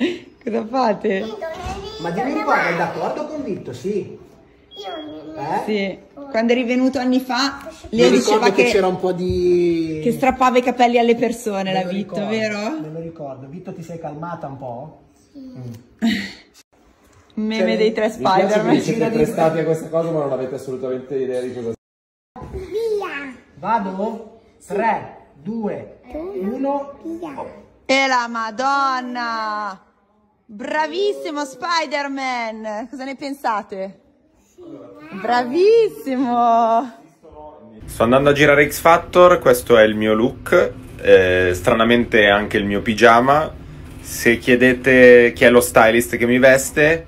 Cosa fate? Ma dimmi po', è d'accordo con Vitto? Sì. Eh? Sì. Quando eri venuto anni fa, lei ricordo diceva che, che, c'era un po' di... che strappava i capelli alle persone, Me la Vitto, ricordo, vero? Me lo ricordo. Vitto ti sei calmata un po'? Meme dei tre Mi piace che Spider-Man. prestati a questa cosa ma non avete assolutamente idea di cosa Vado? 3, 2, 1. E la Madonna! Bravissimo Spider-Man! Cosa ne pensate? Bravissimo! Sto andando a girare X Factor, questo è il mio look, eh, stranamente anche il mio pigiama. Se chiedete chi è lo stylist che mi veste,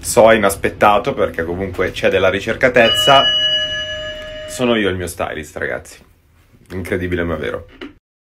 so inaspettato perché comunque c'è della ricercatezza. Sono io il mio stylist, ragazzi. Incredibile ma vero.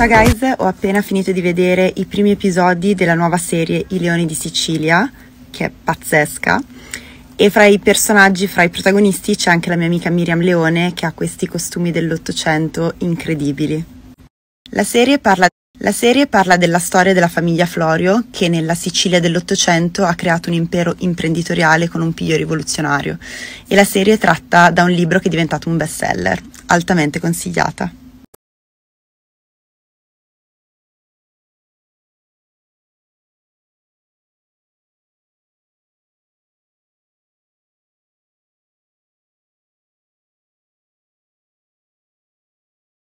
Ciao guys, ho appena finito di vedere i primi episodi della nuova serie I Leoni di Sicilia, che è pazzesca. E fra i personaggi, fra i protagonisti, c'è anche la mia amica Miriam Leone che ha questi costumi dell'Ottocento incredibili. La serie parla, la serie parla della storia della famiglia Florio che nella Sicilia dell'Ottocento ha creato un impero imprenditoriale con un piglio rivoluzionario e la serie è tratta da un libro che è diventato un bestseller, altamente consigliata.